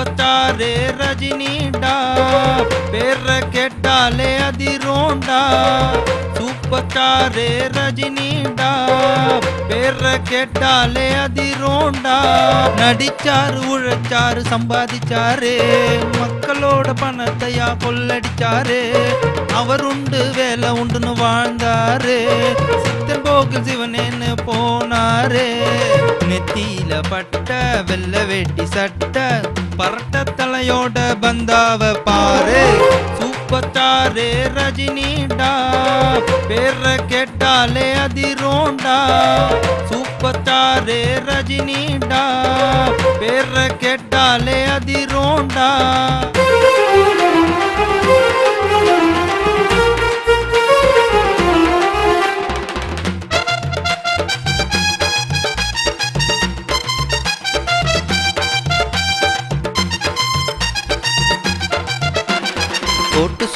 Super ரஜினிடா பேர கேட்டாலே அதிரோண்டா. Super ரஜினிடா பேர கேட்டாலே அதிரோண்டா. நடிச்சாரு உழைச்சாரு சம்பாதிச்சாரு. மக்களோட பணத்தையா கொள்ளடிச்சாரு. அவர் உண்டு வேலை உண்டுன்னு வாழ்ந்தாரு. சித்தன் போக்கு சிவனேன்னு போனாரு. நெத்தியில பட்ட வெள்ள வேட்டி சட்ட பரட்ட தலையோட பந்தாவ பாரு. சூப்பர் ஸ்டாரு ரஜினிடா பேர கேட்டாலே அதிரோண்டா. சூப்பர் ஸ்டாரு ரஜினிடா பேர கேட்டாலே அதிரோண்டா.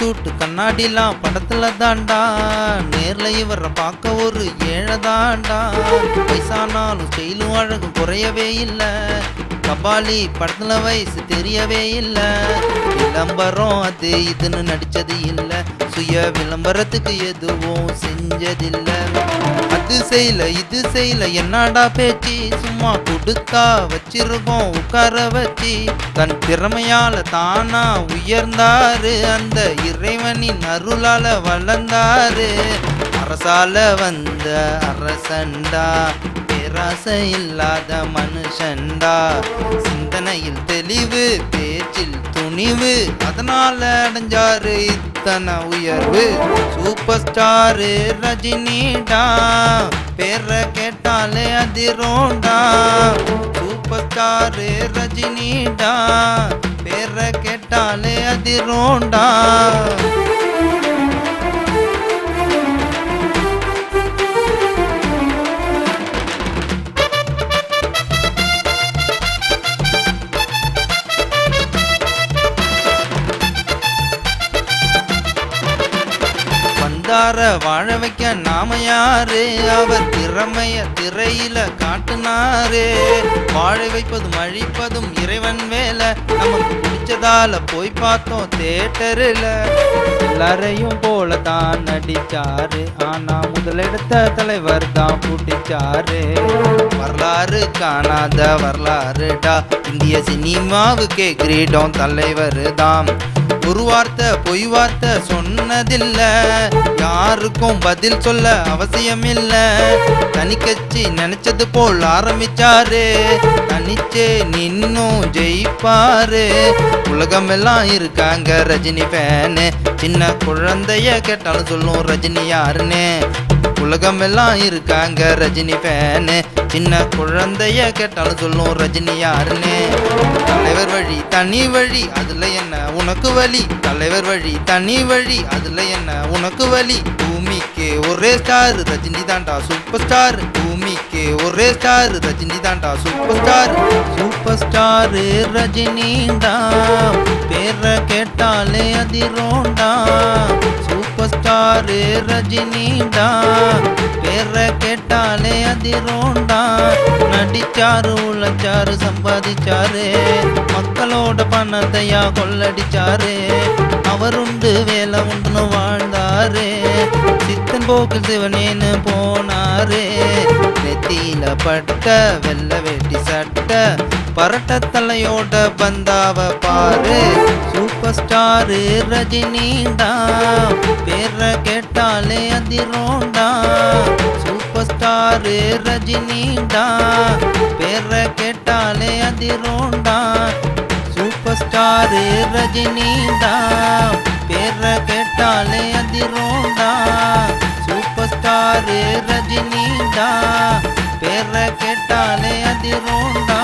சூட்டு கண்ணாடிலாம் படத்துல தாண்டா. நேர்ல இவரை பார்க்க ஒரு ஏழை தாண்டா வயசானாலும் ஸ்டைலும் அழகும் குறையவே இல்லை. கபாலி படத்துல வயசு தெரியவே இல்லை. விளம்பரம் அது இதுன்னு நடிச்சது இல்லை. சுய விளம்பரத்துக்கு எதுவும் செஞ்சதில்லை. அது செய்யல இது செய்யல என்னடா பேச்சு? சும்மா கொடுத்தா வச்சிருக்கோம் உட்கார வச்சு. தன் திறமையால தானா உயர்ந்தாரு. அந்த இறைவனின் அருளால வளர்ந்தாரு. அரசால வந்த அரசண்டா பேராசை இல்லாத மனுஷண்டா சிந்தனையில் தெளிவு பேச்சில் துணிவு. அதனால அடைஞ்சாரு இத்தனை உயர்வு. சூப்பர் ஸ்டாரு ரஜினிடா. பேரை கேட்டாலே அதிரோண்டா. சூப்பர் ஸ்டாரு ரஜினிடா. பேரை கேட்டாலே அதிரோண்டா. வந்தார வாழ வைக்க நாம யாரு? அவர் திறமைய திரையில காட்டுனாரு. வாழ வைப்பதும் அழிப்பதும் இறைவன் வேலை நமக்கு பிடிச்சதால போய் பார்த்தோம் தேட்டரில். எல்லாரையும் போல தான் நடிச்சாரு. ஆனா முதலெடுத்த தலைவர் தான் பிடிச்சாரு வரலாறு காணாத வரலாறுடா. இந்திய சினிமாவுக்கே கிரீடம் தலைவர் தான் ஒரு வார்த்தை பொய் வார்த்தை சொன்னதில்ல. யாருக்கும் பதில் சொல்ல அவசியம் இல்ல தனி கட்சி நினைச்சது போல் ஆரம்பிச்சாரு. தனிச்சே நின்னும் ஜெயிப்பாரு. உலகமெல்லாம் இருக்காங்க ரஜினி ஃபேனு சின்ன குழந்தைய கேட்டாலும் சொல்லும் ரஜினி யாருன்னு. உலகமெல்லாம் இருக்காங்க ரஜினி ஃபேனு சின்ன குழந்தைய கேட்டாலும் சொல்லும் ரஜினி யாருன்னு. தலைவர் வழி தனி வழி அதுல என்ன உனக்கு வழி தலைவர் வழி தனி வழி அதுல என்ன உனக்கு வழி பூமிக்கு ஒரே ஸ்டார் ரஜினி தாண்டா சூப்பர் ஸ்டார் பூமிக்கு ஒரே ஸ்டார் ரஜினி தாண்டா super star super star Rajini தான் பேர கேட்டாலே அதிரோண்டா சூப்பர் ஸ்டார் ரஜினி தான் பேர கேட்டாலே அதிரோண்டா நடிச்சாரு உழைச்சாரு சம்பாதிச்சாரு. மக்களோட பணத்தையா கொள்ளடிச்சாரு. அவருண்டு வேலை உண்டுன்னு வாழ்ந்தாரு. சித்தன் போக்கு சிவனேன்னு போனாரே. பட்ட வெள்ள வேட்டி சட்ட பரட்ட தலையோட பந்தாவ பாரு. சூப்பர் ஸ்டாரு ரஜினிடா பேர கேட்டாலே அதிரோண்டா. சூப்பர் ஸ்டாரு ரஜினிடா பேர கேட்டாலே அதிரோண்டா. சூப்பர் ஸ்டாரு ரஜினிடா பேர கேட்டாலே அதிரோண்டா. சூப்பர் ஸ்டாரு ரஜினிடா பேரை கேட்டாலே அதிரோண்டா